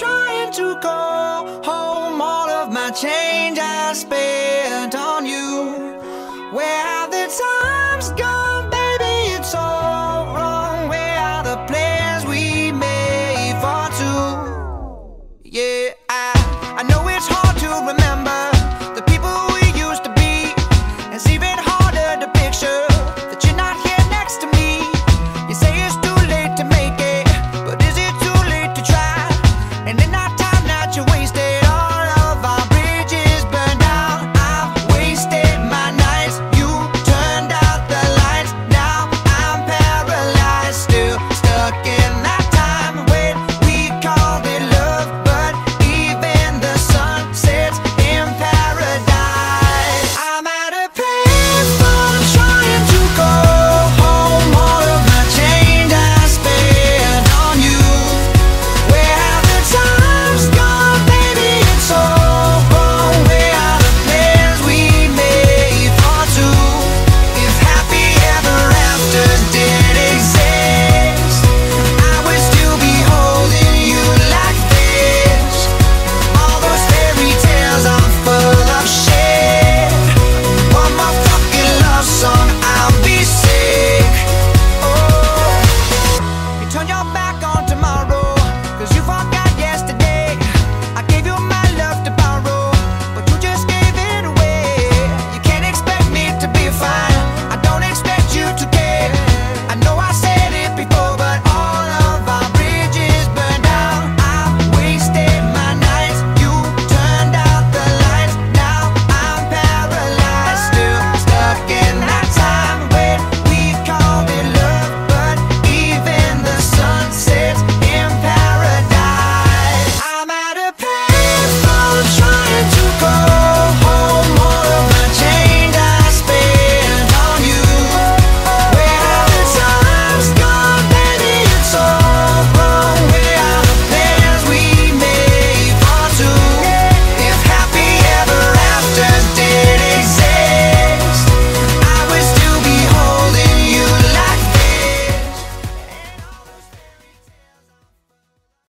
trying to go home all of my chains.